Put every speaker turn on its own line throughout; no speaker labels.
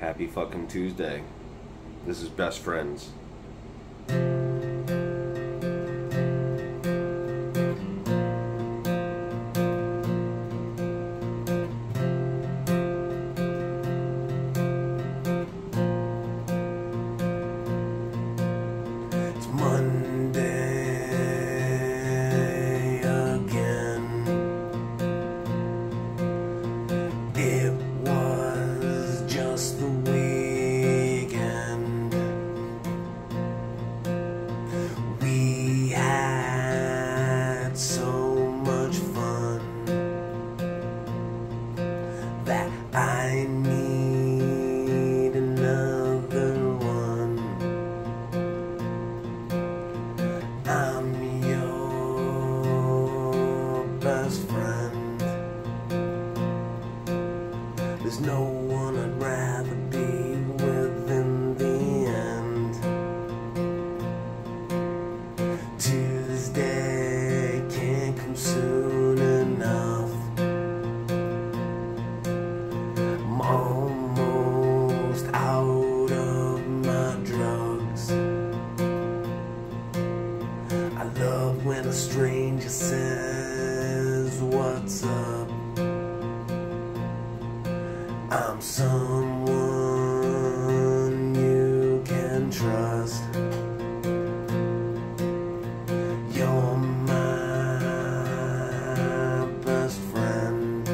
Happy fucking Tuesday. This is Best Friends.
Friend. There's no one I'd rather be with in the end. Tuesday can't come soon enough. I'm almost out of my drugs. I love when a stranger says, What's up? I'm someone you can trust. You're my best friend.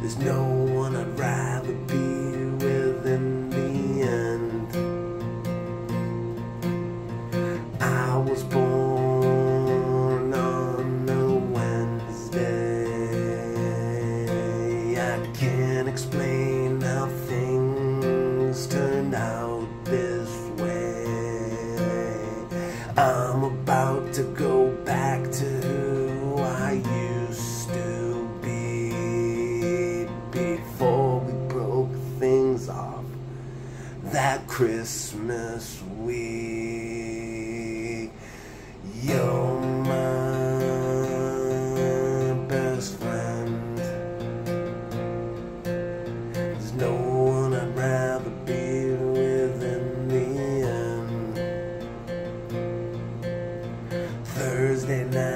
There's no off that Christmas week. You're my best friend. There's no one I'd rather be with in the end. Thursday nights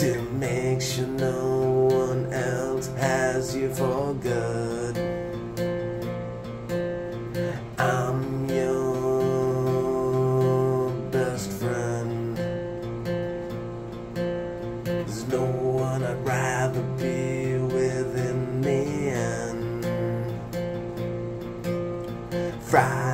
to make sure no one else has you for good. I'm your best friend. There's no one I'd rather be with in the end. Friday.